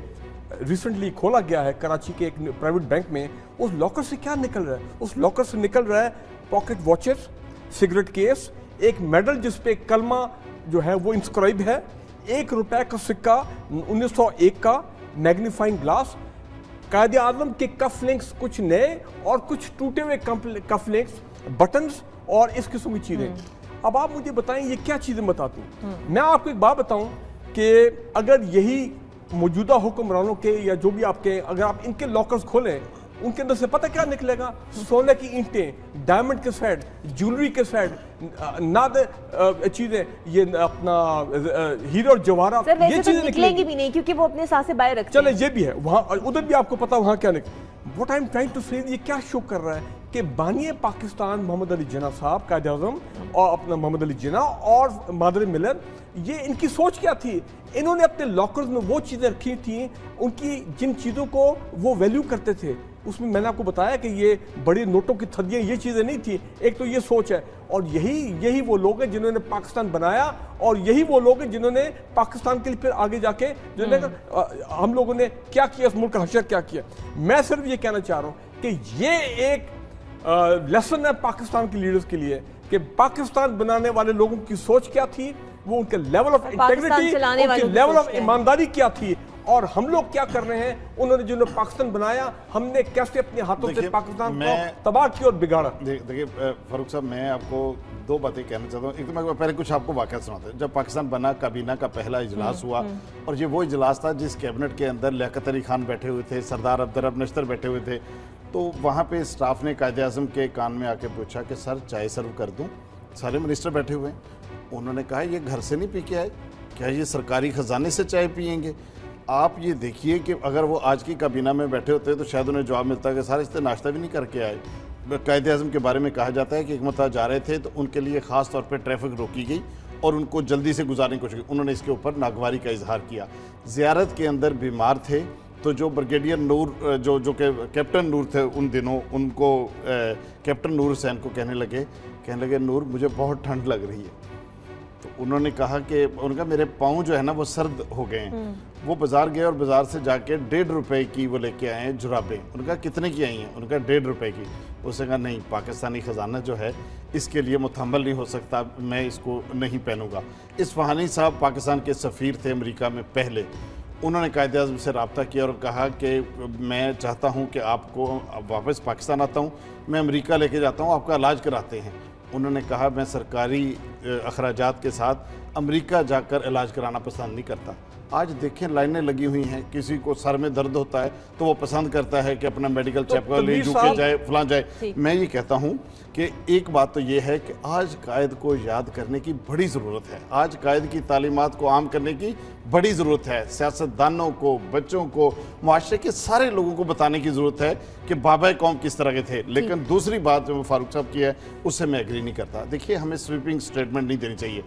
ریسنٹلی کھولا گیا ہے کراچی کے ایک پرائیویٹ بینک میں اس لاکر سے کیا نکل رہا ہے؟ اس لاکر سے نکل رہا ہے پاکٹ واچز سگریٹ کیس ایک میڈل جس پہ کلمہ جو ہے وہ انسکرائب ہے. ایک روپے کا سکہ انیس سو ایک کا میگنیفائنگ گلاس قائد اعظم کے کف لنکس کچھ نئے اور کچھ ٹوٹے ہوئے کف لنکس بٹنز اور اس قسم کی چیزیں. اب آپ مجھے بتائیں یہ کیا چیزیں بتاتی ہیں؟ میں آپ کو ایک بات بتاؤں کہ اگر یہی موجودہ حکمرانوں کے یا جو بھی آپ کے اگر آپ ان کے لاکرز کھولیں ان کے اندر سے پتہ کیا نکلے گا؟ سونے کی اینٹیں ڈائمنڈ کے سیٹ جولری کے سیٹ ناد چیزیں یہ اپنا ہیرو اور جوارہ یہ چیزیں نکلیں گی بھی نہیں کیونکہ وہ اپنے ساتھ سے باہر رکھتے ہیں۔ چلے یہ بھی ہے وہاں ادھر بھی آپ کو پتا وہاں کیا نکلے what I'm trying to say یہ کیا شو کر رہا ہے کہ بانی پاکستان محمد علی جناح صاحب قائد اعظم اور اپنا محمد علی جناح اور مادر ملن یہ ان کی سوچ کیا تھی؟ انہوں نے اپنے لاکرز میں وہ چیزیں رکھی تھیں ان کی جن چیزوں کو وہ ویلیو کرتے تھے۔ اس میں میں نے آپ کو بتایا کہ یہ بڑی نوٹوں کی تھدیاں یہ چیزیں نہیں تھی ایک تو یہ سوچ ہے اور یہی یہی وہ لوگ ہیں جنہوں نے پاکستان بنایا اور یہی وہ لوگ ہیں جنہوں نے پاکستان کے لیے پھر آگے جا کے ہم لوگوں نے کیا کیا اس ملک کا حشر کیا کیا۔ میں صرف یہ کہنا چاہ رہا ہوں کہ یہ ایک لیسن ہے پاکستان کی لیڈرز کے لیے کہ پاکستان بنانے والے لوگوں کی سوچ کیا تھی؟ وہ ان کے لیول آف انٹیگریٹی ان کے لیول آف ایمانداری کیا تھی؟ اور ہم لوگ کیا کر رہے ہیں؟ انہوں نے جنہوں پاکستان بنایا ہم نے کیسے اپنے ہاتھوں سے پاکستان کو تباہ کی اور بگاڑا؟ دیکھیں فاروق صاحب میں آپ کو دو باتیں کہنا چاہتا ہوں۔ ایک تو میں پہلے کچھ آپ کو واقعہ سناتا ہوں۔ جب پاکستان بنا کابینہ کا پہلا اجلاس ہوا اور یہ وہ اجلاس تھا جس کیبنٹ کے اندر لیاقت علی خان بیٹھے ہوئے تھے سردار عبدالرب نشتر بیٹھے ہوئے تھے۔ تو وہاں پہ اسٹاف نے قائد اعظم کے کان میں آ کے پوچھا کہ سر چائے سرو کر دوں؟ سارے منسٹر بیٹھے ہوئے ہیں۔ انہوں نے کہا یہ گھر سے نہیں پی کے آئے کیا یہ سرکاری خزانے سے چائے پئیں گے؟ آپ یہ دیکھیے کہ اگر وہ آج کی کابینہ میں بیٹھے ہوتے تو شاید انہیں جواب ملتا کہ سارے اس ناشتہ بھی نہیں کر کے آئے۔ قائد اعظم کے بارے میں کہا جاتا ہے کہ ایک مرتبہ جا رہے تھے تو ان کے لیے خاص طور پہ ٹریفک روکی گئی اور ان کو جلدی سے گزارنے کی کوشش کی۔ انہوں نے اس کے اوپر ناگواری کا اظہار کیا۔ زیارت کے اندر بیمار تھے تو جو برگیڈیئر نور، جو جو کہ کیپٹن نور تھے ان دنوں، ان کو کیپٹن نور حسین کو کہنے لگے کہنے لگے، نور، مجھے بہت ٹھنڈ لگ رہی ہے۔ انہوں نے کہا کہ ان کا میرے پاؤں جو ہے نا وہ سرد ہو گئے ہیں۔ وہ بازار گئے اور بازار سے جا کے ڈیڑھ روپے کی وہ لے کے آئے ہیں جرابیں ان کا کتنے کی آئی ہیں؟ ان کا ڈیڑھ روپے کی۔ اس نے کہا نہیں، پاکستانی خزانہ جو ہے اس کے لیے متحمل نہیں ہو سکتا، میں اس کو نہیں پہنوں گا۔ اس فہانی صاحب پاکستان کے سفیر تھے امریکہ میں پہلے۔ انہوں نے قائد اعظم سے رابطہ کیا اور کہا کہ میں چاہتا ہوں کہ آپ کو واپس پاکستان آتا ہوں، میں امریکہ لے کے جاتا ہوں، آپ کا علاج کراتے ہیں۔ انہوں نے کہا میں سرکاری اخراجات کے ساتھ امریکہ جا کر علاج کرانا پسند نہیں کرتا۔ آج دیکھیں لائنیں لگی ہوئی ہیں کسی کو سر میں درد ہوتا ہے تو وہ پسند کرتا ہے کہ اپنا میڈیکل چیپ کر لے جو کہ جائے فلان جائے۔ میں یہ کہتا ہوں کہ ایک بات تو یہ ہے کہ آج قائد کو یاد کرنے کی بڑی ضرورت ہے۔ آج قائد کی تعلیمات کو عام کرنے کی بڑی ضرورت ہے۔ سیاستدانوں کو بچوں کو معاشرے کے سارے لوگوں کو بتانے کی ضرورت ہے کہ بابا قوم کس طرح کے تھے۔ لیکن دوسری بات جو فاروق صاحب کی ہے اس سے میں اگری نہیں کرتا۔ دیکھیے ہمیں سویپنگ سٹیٹمنٹ نہیں دینی چاہیے۔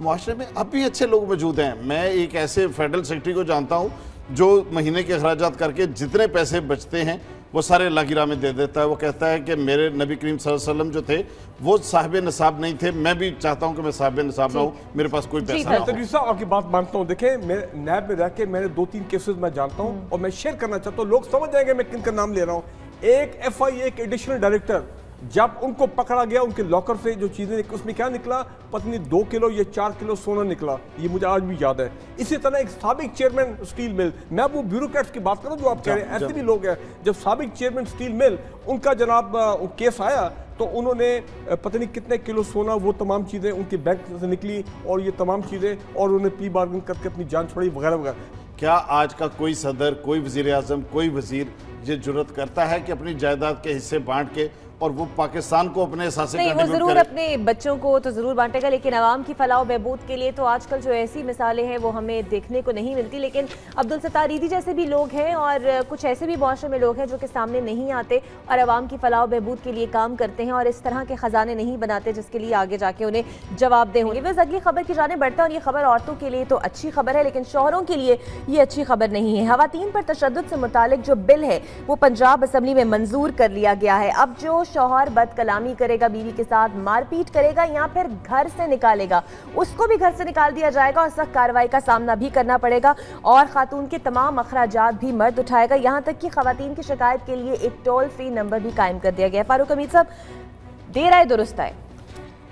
معاشرے میں اب بھی اچھے لوگ موجود ہیں۔ میں ایک ایسے فیڈرل سیکٹری کو جانتا ہوں جو مہینے کے اخراجات کر کے جتنے پیسے بچتے ہیں وہ سارے اللہ کی راہ میں دے دیتا ہے۔ وہ کہتا ہے کہ میرے نبی کریم صلی اللہ علیہ وسلم جو تھے وہ صاحب نصاب نہیں تھے۔ میں بھی چاہتا ہوں کہ میں صاحب نصاب نہ ہوں میرے پاس کوئی پیسہ نہ ہو۔ آپ کی بات مانتا ہوں۔ دیکھیں میں نیب میں رہ کے میں نے دو تین کیسز میں جانتا ہوں اور میں شیئر کرنا چاہتا ہوں۔ لوگ سمجھ جائیں گے میں کن کا نام لے رہا ہوں۔ ایک ایف آئی ایک ایڈیشنل ڈائریکٹر جب ان کو پکڑا گیا، ان کے لاکر سے جو چیزیں اس میں کیا نکلا؟ پتنی دو کلو یا چار کلو سونا نکلا۔ یہ مجھے آج بھی یاد ہے۔ اسی طرح ایک سابق چیئرمین سٹیل مل میں وہ بیوروکریٹس کی بات کروں جو آپ کہہ رہے ہیں، ایسے بھی لوگ ہیں۔ جب سابق چیئرمین سٹیل مل ان کا جناب کیس آیا تو انہوں نے پتہ نہیں کتنے کلو سونا، وہ تمام چیزیں ان کے بینک سے نکلی اور یہ تمام چیزیں اور انہوں نے پی بارگن کر کے اپنی جان چھوڑی، وغیرہ وغیرہ۔ کیا آج کا کوئی صدر، کوئی وزیر اعظم کوئی وزیر یہ جرت کرتا ہے کہ اپنی جائیداد کے حصے بانٹ کے اور وہ پاکستان کو اپنے احساسے نہیں وہ ضرور اپنے بچوں کو تو ضرور بانٹے گا لیکن عوام کی فلاح و بہبود کے لیے تو آج کل جو ایسی مثالیں ہیں وہ ہمیں دیکھنے کو نہیں ملتی۔ لیکن عبدالستار عیدی جیسے بھی لوگ ہیں اور کچھ ایسے بھی معاشرے میں لوگ ہیں جو کہ سامنے نہیں آتے اور عوام کی فلاح و بہبود کے لیے کام کرتے ہیں اور اس طرح کے خزانے نہیں بناتے جس کے لیے آگے جا کے انہیں جواب دے ہوں گے۔ اگلی خبر کی جانے بڑھتا ہے اور یہ خبر عورتوں کے لیے تو اچھی خبر ہے لیکن شوہروں کے لیے یہ اچھی خبر نہیں ہے۔ خواتین پر تشدد سے متعلق جو بل ہے وہ پنجاب اسمبلی میں منظور کر لیا گیا ہے۔ اب جو شوہر بد کلامی کرے گا، بیوی کے ساتھ مار پیٹ کرے گا یا پھر گھر سے نکالے گا۔ اس کو بھی گھر سے نکال دیا جائے گا اور سخت کاروائی کا سامنا بھی کرنا پڑے گا اور خاتون کے تمام اخراجات بھی مرد اٹھائے گا۔ یہاں تک کہ خواتین کی شکایت کے لیے ایک ٹول فری نمبر بھی قائم کر دیا گیا فاروق امید صاحب دیر آئے درست آئے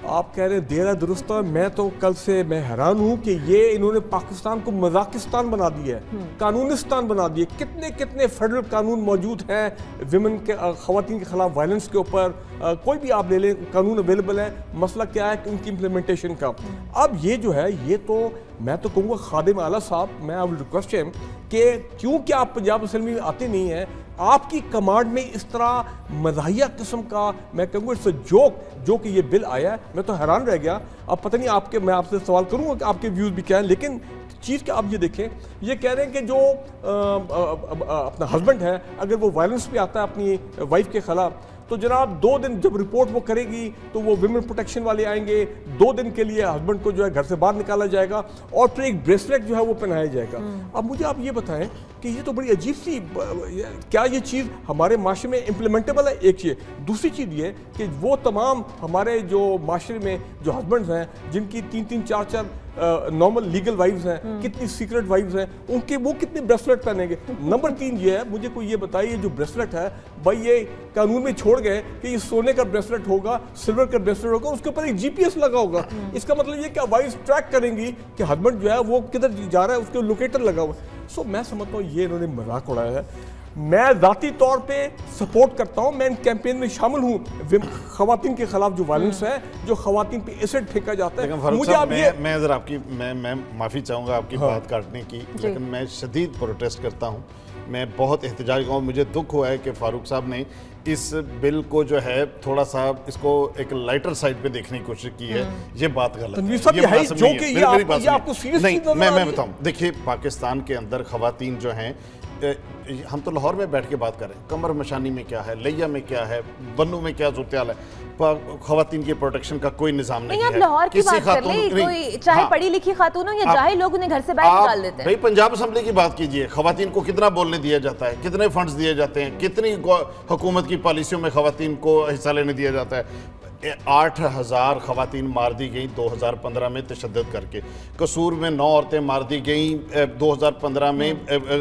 آپ کہہ رہے ہیں دیرہ درست میں تو کل سے میں حیران ہوں کہ یہ انہوں نے پاکستان کو مذاکستان بنا دیا ہے قانونستان بنا دیا کتنے کتنے فیڈرل قانون موجود ہیں ویمن کے خواتین کے خلاف وائلنس کے اوپر کوئی بھی آپ لے لیں قانون اویلیبل ہے۔ مسئلہ کیا ہے کہ ان کی امپلیمنٹیشن کا۔ اب یہ جو ہے یہ تو میں تو کہوں گا خادم اعلیٰ صاحب میں ریکویسٹ ہے کہ کیونکہ آپ پنجاب اسمبلی میں آتے نہیں ہیں؟ آپ کی کمانڈ میں اس طرح مزاحیہ قسم کا میں کہوں گا اٹس جوک جو کہ یہ بل آیا ہے، میں تو حیران رہ گیا۔ اب پتہ نہیں آپ کے، میں آپ سے سوال کروں گا کہ آپ کے ویوز بھی کیا ہیں، لیکن چیز کا آپ یہ دیکھیں۔ یہ کہہ رہے ہیں کہ جو اپنا ہسبینڈ ہے، اگر وہ وائلنس پہ آتا ہے اپنی وائف کے خلاف تو جناب دو دن جب رپورٹ وہ کرے گی تو وہ ویمن پروٹیکشن والے آئیں گے۔ دو دن کے لیے ہسبینڈ کو جو ہے گھر سے باہر نکالا جائے گا اور پھر ایک بریسلیٹ جو ہے وہ پہنایا جائے گا۔ اب مجھے آپ یہ بتائیں کہ یہ تو بڑی عجیب سی، کیا یہ چیز ہمارے معاشرے میں امپلیمنٹیبل ہے؟ ایک چیز۔ دوسری چیز یہ کہ وہ تمام ہمارے جو معاشرے میں جو ہسبینڈز ہیں، جن کی تین تین چار چار نارمل لیگل وائفز ہیں کتنی سیکرٹ وائفز ہیں ان کے وہ کتنے بریسلٹ پہنیں گے نمبر تین یہ ہے مجھے کوئی یہ بتائیے جو بریسلٹ ہے بھائی یہ قانون میں چھوڑ گئے کہ یہ سونے کا بریسلٹ ہوگا سلور کا بریسلٹ ہوگا اس کے اوپر ایک جی پی ایس لگا ہوگا اس کا مطلب یہ کہ وائف ٹریک کریں گی کہ ہسبینڈ جو ہے وہ کدھر جا رہا ہے اس کے لوکیٹر لگا ہوا ہے سو میں سمجھتا ہوں یہ انہوں نے مذاق اڑایا ہے میں ذاتی طور پہ سپورٹ کرتا ہوں میں ان کیمپین میں شامل ہوں۔ خواتین کے خلاف جو وائلنس ہے جو خواتین پہ ایسڈ پھینکا جاتا ہے مجھے اب یہ میں ذرا آپ کی میں معافی چاہوں گا آپ کی ہاں۔ بات کاٹنے کی جی۔ لیکن میں شدید پروٹیسٹ کرتا ہوں۔ میں بہت احتجاج ہوں۔ مجھے دکھ ہوا ہے کہ فاروق صاحب نے اس بل کو جو ہے تھوڑا سا اس کو ایک لائٹر سائٹ پہ دیکھنے کی کوشش کی ہے۔ یہ بات غلط ہے۔ میں بتاؤں۔ دیکھیے پاکستان کے اندر خواتین جو ہیں ہم تو لاہور میں بیٹھ کے بات کر رہے ہیں۔ کمر مشانی میں کیا ہے؟ لیا میں کیا ہے؟ بنو میں کیا صورتحال ہے؟ خواتین کی پروٹیکشن کا کوئی نظام نہیں ہے۔ لاہور کی بات کر لیں چاہے ہاں۔ پڑھی لکھی خاتون ہو یا جاہے لوگ انہیں گھر سے باہر نکال دیتے ہیں۔ بھئی پنجاب اسمبلی کی بات کیجیے۔ خواتین کو کتنا بولنے دیا جاتا ہے؟ کتنے فنڈز دیے جاتے ہیں؟ کتنی حکومت کی پالیسیوں میں خواتین کو حصہ لینے دیا جاتا ہے؟ آٹھ ہزار خواتین مار دی گئیں دو ہزار پندرہ میں تشدد کر کے۔ قصور میں نو عورتیں مار دی گئیں دو ہزار پندرہ میں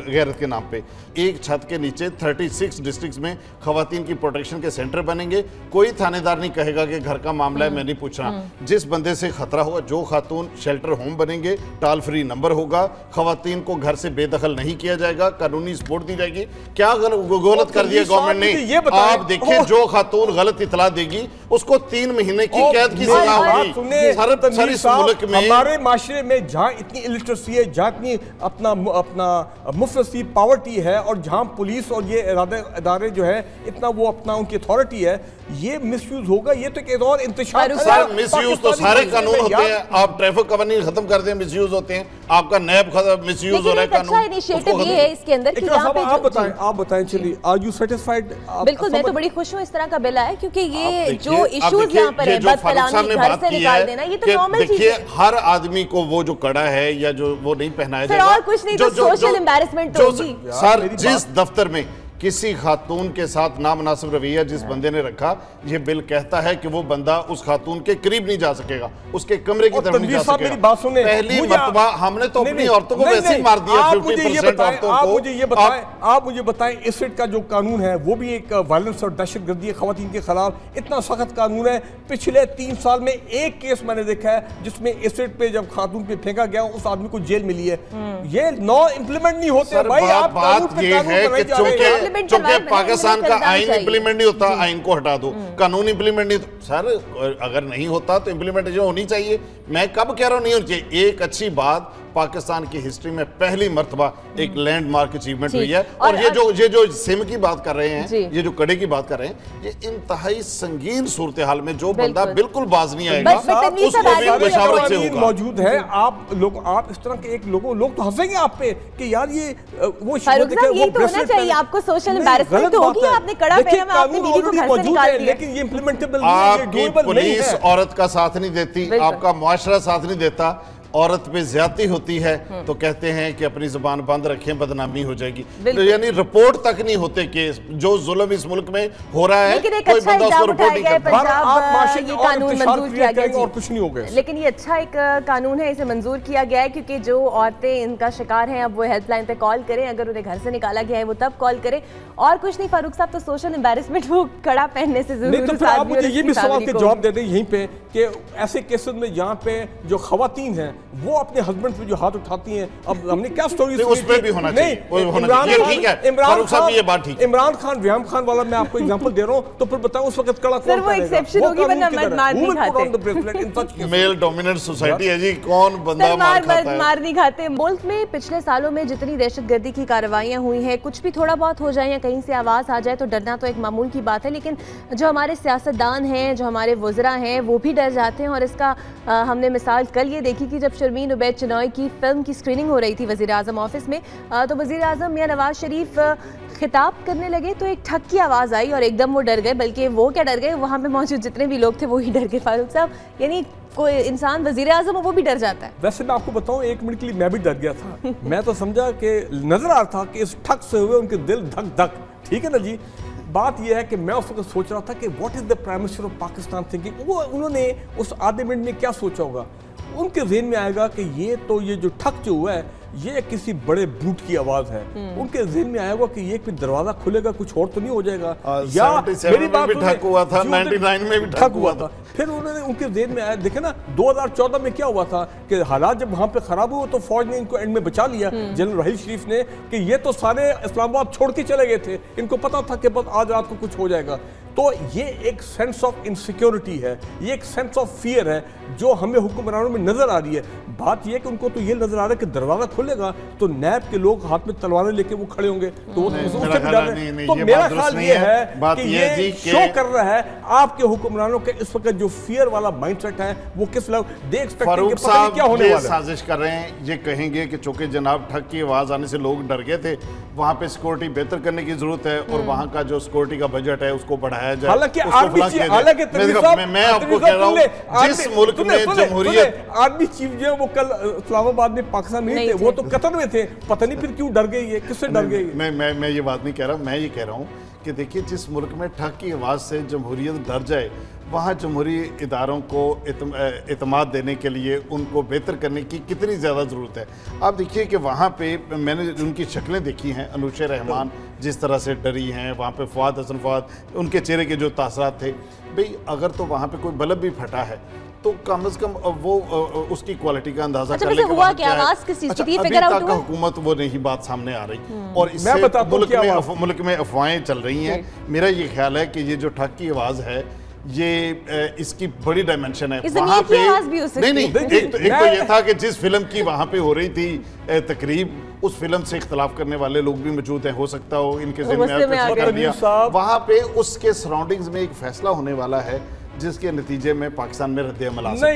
غیرت کے نام پہ۔ ایک چھت کے نیچے تھرٹی سکس ڈسٹرکٹس میں خواتین کی پروٹیکشن کے سینٹر بنیں گے۔ کوئی تھانے دار نہیں کہے گا کہ گھر کا معاملہ ہے میں نہیں پوچھ رہا۔ جس بندے سے خطرہ ہوا جو خاتون شیلٹر ہوم بنیں گے ٹال فری نمبر ہوگا۔ خواتین کو گھر سے بے دخل نہیں کیا جائے گا قانونی سپورٹ دی جائے گی۔ کیا غلط کر دیا گورنمنٹ نے؟ آپ دیکھیں جو خاتون غلط اطلاع دے گی اس کو تین مہینے کی قید کی سزا ہوگی ساری ملک میں ہمارے معاشرے میں جہاں اتنی الٹرسی ہے جہاں اتنی اپنا اپنا مفرسی پاورٹی ہے اور جہاں پولیس اور یہ ادارے جو ہے اتنا وہ اپنا ان کی اتھارٹی ہے یہ مس یوز ہوگا یہ تو ایک اور انتشار سر مس یوز تو سارے قانون ہوتے ہیں۔ آپ ٹریفک قوانین ختم کر دیں مس یوز ہوتے ہیں۔ آپ کا نیب مس یوز ہو رہا ہے قانون لیکن ایک اچھا انیشیٹو یہ ہے اس کے اندر کہ یہاں پہ آپ بتائیں آپ بتائیں چلی آر یو سیٹسفائیڈ بالکل میں تو بڑی خوش ہوں اس طرح کا بل آئے کیونکہ یہ جو ایشوز یہاں پر ہے بد کلامی گھر سے نکال دینا یہ تو نارمل چیز ہے۔ ہر آدمی کو وہ جو کڑا ہے یا جو وہ نہیں پہنایا جائے گا پھر اور کچھ نہیں تو سوشل امبیرسمنٹ ہوگی۔ سر جس دفتر میں کسی خاتون کے ساتھ نامناسب رویہ جس بندے نے رکھا یہ بل کہتا ہے کہ وہ بندہ اس خاتون کے قریب نہیں جا سکے گا اس کے کمرے کی طرف نہیں جا سکے گا۔ پہلی مرتبہ ہم نے تو اپنی عورتوں کو ویسے ہی مار دیا 50% عورتوں کو۔ آپ مجھے بتائیں اسٹ کا جو قانون ہے وہ بھی ایک وائلنس اور دہشت گردی خواتین کے خلاف اتنا سخت قانون ہے۔ پچھلے تین سال میں ایک کیس میں نے دیکھا ہے جس میں اسٹ پہ جب خاتون پہ پھینکا گیا اس آدمی کو جیل ملی ہے۔ یہ نو امپلیمنٹ نہیں ہوتے بھائی آپ قانون پہ قانون بنائی جا رہے ہیں۔ چونکہ پاکستان کا آئین امپلیمنٹ نہیں ہوتا جی۔ آئین کو ہٹا دو۔ قانون امپلیمنٹ نہیں سر اگر نہیں ہوتا تو امپلیمنٹیشن ہونی چاہیے۔ میں کب کہہ رہا ہوں نہیں ہونی چاہیے ایک اچھی بات پاکستان کی ہسٹری میں پہلی مرتبہ ایک لینڈ مارک اچیومنٹ ہوئی ہے۔ اور یہ جو یہ جو سم کی بات کر رہے ہیں جی۔ یہ جو کڑے کی بات کر رہے ہیں یہ انتہائی سنگین صورتحال میں جو بندہ بالکل۔ باز نہیں آئے گا۔ اس کو بھی مشاورت سے ہوگا۔ موجود ہے۔ آپ لوگ آپ اس طرح کے ایک لوگوں لوگ تو ہنسیں گے آپ پہ کہ یار یہ وہ صاحب یہ تو ہونا چاہیے۔ آپ کو سوشل امبیرسمنٹ ہوگی۔ آپ نے کڑا پہنا میں آپ نے بیوی کو گھر سے نکال دیا۔ لیکن یہ امپلیمنٹیبل نہیں ہے آپ کی پولیس عورت کا ساتھ نہیں دیتی آپ کا معاشرہ ساتھ نہیں دیتا۔ عورت پہ زیادتی ہوتی ہے تو کہتے ہیں کہ اپنی زبان بند رکھیں بدنامی ہو جائے گی۔ یعنی رپورٹ تک نہیں ہوتے کہ جو ظلم اس ملک میں ہو رہا ہے کوئی بندہ اس کو رپورٹ نہیں کرتا یہ قانون منظور کیا گیا جی۔ لیکن یہ اچھا ایک قانون ہے اسے منظور کیا گیا ہے کیونکہ جو عورتیں ان کا شکار ہیں اب وہ ہیلپ لائن پہ کال کریں اگر انہیں گھر سے نکالا گیا ہے وہ تب کال کریں۔ اور کچھ نہیں فاروق صاحب تو سوشل امبیرسمنٹ وہ کڑا پہننے سے ضرور نہیں تو پھر آپ مجھے یہ بھی سوال کے جواب دے دیں یہیں پہ کہ ایسے کیسز میں جہاں پہ جو خواتین ہیں وہ اپنے ہسبینڈ پہ جو ہاتھ اٹھاتی ہیں اب ہم نے کیا سٹوری اس پہ بھی ہونا چاہیے عمران خان عمران خان ویام خان والا میں آپ کو اگزامپل دے رہا ہوں۔ تو پھر بتاؤں اس وقت کڑا کون وہ ایکسیپشن ہوگی ورنہ مرد مار نہیں کھاتے۔ میل ڈومیننٹ سوسائٹی ہے جی کون بندہ مار کھاتا ہے؟ مار نہیں کھاتے۔ ملک میں پچھلے سالوں میں جتنی دہشت گردی کی کارروائیاں ہوئی ہیں کچھ بھی تھوڑا بہت ہو جائے یا کہیں سے آواز آ جائے تو ڈرنا تو ایک معمول کی بات ہے۔ لیکن جو ہمارے سیاستدان ہیں جو ہمارے وزراء ہیں وہ بھی ڈر جاتے ہیں اور اس کا ہم نے مثال کل یہ دیکھی کہ جب شرمین عبید چنوئی کی فلم کی سکریننگ ہو رہی تھی وزیر اعظم آفس میں تو وزیر اعظم میاں نواز شریف خطاب کرنے لگے تو ایک ٹھک کی آواز آئی اور ایک دم وہ ڈر گئے، بلکہ وہ کیا ڈر گئے؟ وہاں پہ موجود جتنے بھی لوگ تھے وہی ڈر گئے، فاروق صاحب۔ یعنی کوئی انسان وزیر اعظم وہ بھی ڈر جاتا ہے۔ ویسے میں آپ کو بتاؤں، ایک منٹ کے لیے میں بھی ڈر گیا تھا۔ میں تو سمجھا کہ نظر آ رہا تھا کہ اس ٹھک سے ہوئے ان کے دل دھک دھک۔ ٹھیک ہے نا جی؟ بات یہ ہے کہ میں اس وقت سوچ رہا تھا کہ what is the prime minister of Pakistan thinking وہ، انہوں نے اس آدھے منٹ میں کیا سوچا ہوگا؟ ان کے ذہن میں آئے گا کہ یہ تو یہ جو ٹھک جو ہوا ہے یہ کسی بڑے بروٹ کی آواز ہے۔ ان کے ذہن میں آیا ہوا کہ یہ کوئی دروازہ کھلے گا کچھ اور تو نہیں ہو جائے گا۔ یا میری بات ٹھک ہوا تھا نائنٹی نائن میں بھی ٹھک ہوا تھا۔ پھر انہوں نے ان کے ذہن میں آیا دیکھیں نا دو ہزار چودہ میں کیا ہوا تھا کہ حالات جب وہاں پہ خراب ہوئے تو فوج نے ان کو اینڈ میں بچا لیا۔ جنرل رحیل شریف نے کہ یہ تو سارے اسلام آباد چھوڑ کے چلے گئے تھے۔ ان کو پتا تھا کہ بس آج رات کو کچھ ہو جائے گا۔ تو یہ ایک سینس آف انسیکیورٹی ہے یہ ایک سینس آف فیئر ہے جو ہمیں حکمرانوں میں نظر آ رہی ہے۔ بات یہ کہ ان کو تو یہ نظر آ رہا ہے کہ دروازہ کھلے گا تو نیب کے لوگ ہاتھ میں تلواریں لے کے وہ کھڑے ہوں گے۔ تو وہ اس سے بھی ڈر رہے تو میرا خیال یہ ہے۔ کہ یہ جی شو کر رہا ہے۔ آپ کے حکمرانوں کے اس وقت جو فیئر والا مائنڈ سیٹ ہے وہ کس لوگ دے ایکسپیکٹنگ کہ پتہ نہیں کیا ہونے والا ہے۔ سازش کر رہے ہیں یہ کہیں گے کہ چونکہ جناب ٹھک کی آواز آنے سے لوگ ڈر گئے تھے وہاں پہ سیکورٹی بہتر کرنے کی ضرورت ہے اور وہاں کا جو سیکورٹی کا بجٹ ہے اس کو بڑھایا جائے حالانکہ آرمی چیف حالانکہ میں آپ کو کہہ رہا ہوں جس ملک میں جمہوریت آرمی چیف جو ہے وہ کل اسلام آباد میں پاکستان میں تھے وہ تو قطر میں تھے پتہ نہیں پھر کیوں ڈر گئی ہے کس سے ڈر گئی میں میں یہ بات نہیں کہہ رہا میں یہ کہہ رہا ہوں کہ دیکھیے جس ملک میں ٹھک کی آواز سے جمہوریت ڈر جائے وہاں جمہوری اداروں کو اعتماد دینے کے لیے ان کو بہتر کرنے کی کتنی زیادہ ضرورت ہے۔ آپ دیکھیے کہ وہاں پہ میں نے ان کی شکلیں دیکھی ہیں انوش رحمان جس طرح سے ڈری ہیں وہاں پہ فواد حسن فواد ان کے چہرے کے جو تاثرات تھے۔ بھئی اگر تو وہاں پہ کوئی بلب بھی پھٹا ہے تو کم از کم وہ اس کی کوالٹی کا اندازہ اچھا، کر لے کہ وہاں کیا؟ ہے؟ اچھا ابھی تک حکومت وہ نہیں بات سامنے آ رہی۔ اور اس سے ملک میں افواہیں چل رہی ہیں۔ میرا یہ خیال ہے کہ یہ جو ٹھک کی آواز ہے یہ اس کی بڑی ڈائمنشن ہے۔ وہاں پہ نہیں نہیں ایک تو یہ تھا کہ جس فلم کی وہاں پہ ہو رہی تھی تقریب اس فلم سے اختلاف کرنے والے لوگ بھی موجود ہیں ہو سکتا ہو ان کے ذہن میں وہاں پہ اس کے سراؤنڈنگز میں ایک فیصلہ ہونے والا ہے جس کے نتیجے میں پاکستان میں رد عمل آ سکتا ہے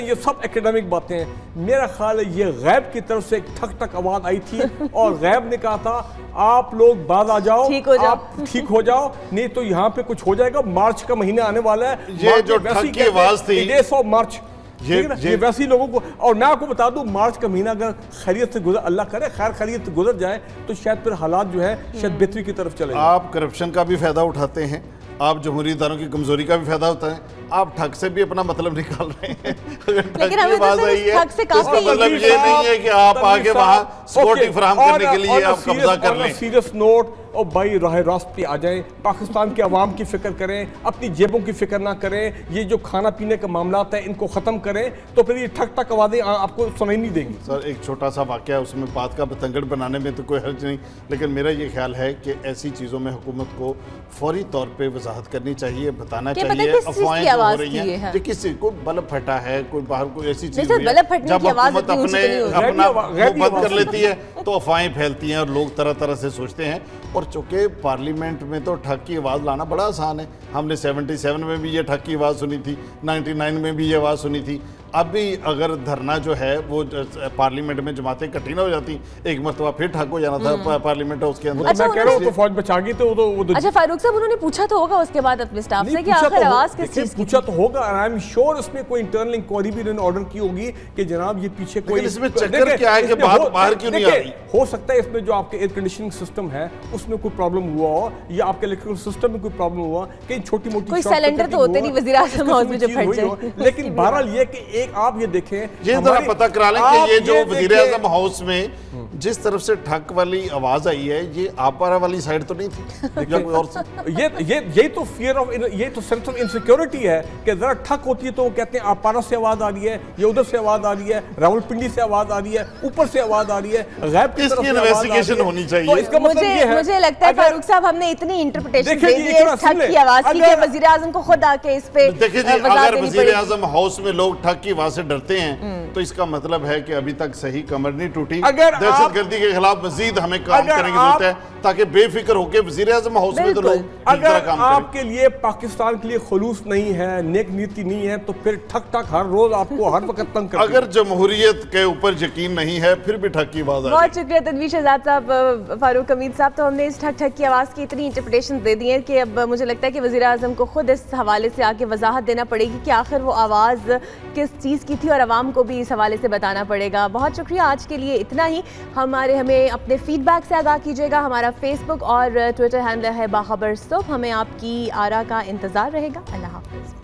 یہ سب اکیڈمک باتیں ہیں۔ میرا خیال ہے یہ غیب کی طرف سے ایک ٹھک ٹھک آواز آئی تھی اور غیب نے کہا تھا آپ لوگ باز آ جاؤ آپ ٹھیک ہو جاؤ نہیں تو یہاں پہ کچھ ہو جائے گا۔ مارچ کا مہینہ آنے والا ہے۔ یہ جو ٹھک کی آواز تھی۔ مارچ۔ یہ ویسی لوگوں کو اور میں آپ کو بتا دوں مارچ کا مہینہ اگر خیریت سے گزر اللہ کرے خیر خیریت سے گزر جائے تو شاید پھر حالات جو ہے شاید بہتری کی طرف چلے آپ کرپشن کا بھی فائدہ اٹھاتے ہیں آپ جمہوری اداروں کی کمزوری کا بھی فائدہ ہوتا ہے آپ ٹھگ سے بھی اپنا مطلب نکال رہے ہیں۔ لیکن ہمیں تو ٹھگ سے کافی مطلب یہ نہیں ہے کہ آپ آگے وہاں سپورٹی فراہم کرنے کے لیے آپ قبضہ کر لیں۔ سیریس نوٹ اور بھائی راہ راست پہ آ جائیں پاکستان کے عوام کی فکر کریں اپنی جیبوں کی فکر نہ کریں یہ جو کھانا پینے کے معاملات ہیں ان کو ختم کریں تو پھر یہ ٹھک ٹھک آوازیں آپ کو سنائی نہیں دیں گی۔ سر ایک چھوٹا سا واقعہ ہے اس میں بات کا بتنگڑ بنانے میں تو کوئی حرج نہیں لیکن میرا یہ خیال ہے کہ ایسی چیزوں میں حکومت کو فوری طور پہ وضاحت کرنی چاہیے بتانا چاہیے افواہیں جو ہو رہی ہیں۔ کہ کسی کو بلب پھٹا ہے کوئی باہر کوئی ایسی چیز ہوئی ہے جب حکومت اپنے اپنا بند کر لیتی ہے تو افواہیں پھیلتی ہیں اور لوگ طرح طرح سے سوچتے ہیں۔ اور چونکہ پارلیمنٹ میں تو ٹھک کی آواز لانا بڑا آسان ہے۔ ہم نے سیونٹی سیون میں بھی یہ ٹھک کی آواز سنی تھی، نائنٹی نائن میں بھی یہ آواز سنی تھی۔ اب بھی اگر دھرنا جو ہے وہ پارلیمنٹ میں جماعتیں کٹھی نہ ہو جاتی ایک مرتبہ پھر ٹھک ہو جانا تھا پارلیمنٹ اس کے اندر۔ میں کہہ رہا ہوں تو فوج بچا گئی تو اچھا فاروق صاحب انہوں نے پوچھا تو ہوگا اس کے بعد اپنے سٹاف سے کہ آخر آواز کس چیز کی؟ پوچھا تو ہوگا اور آئی ایم شور اس میں کوئی انٹرنل انکوائری بھی انہوں نے آرڈر کی ہوگی کہ جناب یہ پیچھے کوئی اس میں چکر کیا ہے کہ بات باہر کیوں نہیں آ رہی؟ ہو سکتا ہے اس میں جو آپ کے ایئر کنڈیشننگ سسٹم ہے اس میں کوئی پرابلم ہوا ہو یا آپ کے الیکٹرکل سسٹم میں کوئی پرابلم ہوا کہیں چھوٹی موٹی کوئی سیلنڈر تو ہوتے نہیں وزیر اعظم ہاؤس میں جو پھٹ جائے۔ لیکن بہرحال یہ کہ ایک آپ یہ دیکھیں یہ ذرا پتہ کرا لیں کہ یہ جو وزیر اعظم ہاؤس میں جس طرف سے ٹھک والی آواز آئی ہے یہ آپارا والی سائڈ تو نہیں تھی یہی تو فیئر آف یہ تو سینس آف انسیکیورٹی ہے کہ ذرا ٹھک ہوتی ہے تو وہ کہتے ہیں آپارا سے آواز آ رہی ہے یہ ادھر سے آواز آ رہی ہے راول پنڈی سے آواز آ رہی ہے اوپر سے آواز آ رہی ہے غیب کی طرف سے انویسٹیگیشن ہونی چاہیے۔ اس کا مطلب یہ ہے مجھے لگتا ہے فاروق صاحب ہم نے اتنی انٹرپریٹیشن دے دی ہے ٹھک کی آواز کی کہ وزیر اعظم کو خود آ کے اس پہ دیکھیں جی اگر وزیر اعظم ہاؤس میں لوگ ٹھک کی آواز سے ڈرتے ہیں تو اس کا مطلب ہے کہ ابھی تک صحیح کمر نہیں ٹوٹی۔ دہشت گردی کے خلاف مزید ہمیں کام کرنے کی ضرورت ہے۔ تاکہ بے فکر ہو کے وزیر اعظم ہاؤس میں تو لوگ اگر آپ کے لیے پاکستان کے لیے خلوص نہیں ہے نیک نیتی نہیں ہے تو پھر ٹھک ٹھک ہر روز آپ کو ہر وقت تنگ کرتے اگر جمہوریت کے اوپر یقین نہیں ہے پھر بھی ٹھک کی آواز آ بہت شکریہ تنویر شہزاد صاحب فاروق امید صاحب۔ تو ہم نے اس ٹھک ٹھک کی آواز کی اتنی انٹرپریٹیشن دے دی ہے کہ اب مجھے لگتا ہے کہ وزیر اعظم کو خود اس حوالے سے آ کے وضاحت دینا پڑے گی کہ آخر وہ آواز کس چیز کی تھی اور عوام کو بھی اس حوالے سے بتانا پڑے گا۔ بہت شکریہ آج کے لیے اتنا ہی۔ ہمارے ہمیں اپنے فیڈ بیک سے آگاہ کیجیے گا۔ ہمارا فیس بک اور ٹویٹر ہینڈل ہے باخبر صبح. ہمیں آپ کی آرا کا انتظار رہے گا. اللہ حافظ.